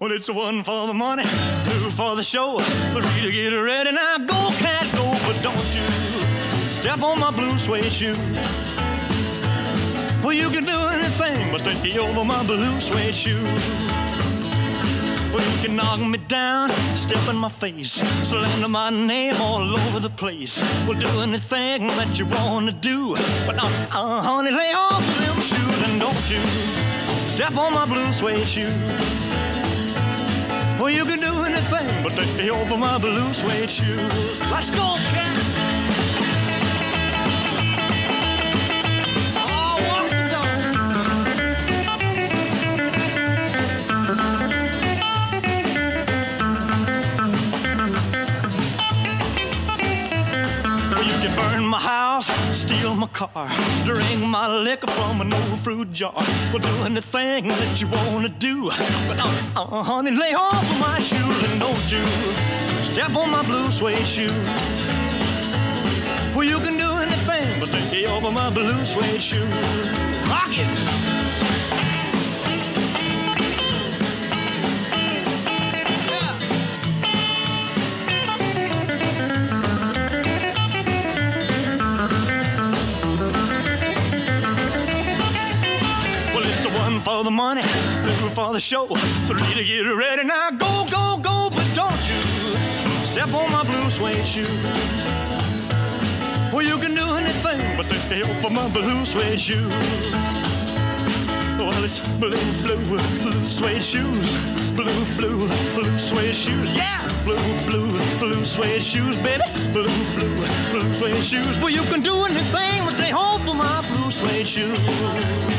Well, it's one for the money, two for the show, three to get ready. Now go, cat, go, but don't you step on my blue suede shoe. Well, you can do anything but stay over my blue suede shoe. Well, you can knock me down, step in my face, slander my name all over the place. Well, do anything that you want to do, but uh, uh, honey, lay off them shoes and don't you step on my blue suede shoe. Well, you can do anything but take me over my blue suede shoes. Let's go, cat. Oh, burn my house, steal my car, drink my liquor from an old fruit jar. Well, do anything that you wanna do, but uh, uh, honey, lay off of my shoes and don't you step on my blue suede shoe. Well, you can do anything but lay over my blue suede shoe. Rock it. Money, two for the show, three to get ready. Now go, go, go, but don't you step on my blue suede shoe. Well, you can do anything but the hell for my blue suede shoe. Well, it's blue, blue, blue suede shoes. Blue, blue, blue suede shoes. Yeah! Blue, blue, blue suede shoes, baby. Blue, blue, blue suede shoes. Well, you can do anything but they hold for my blue suede shoes.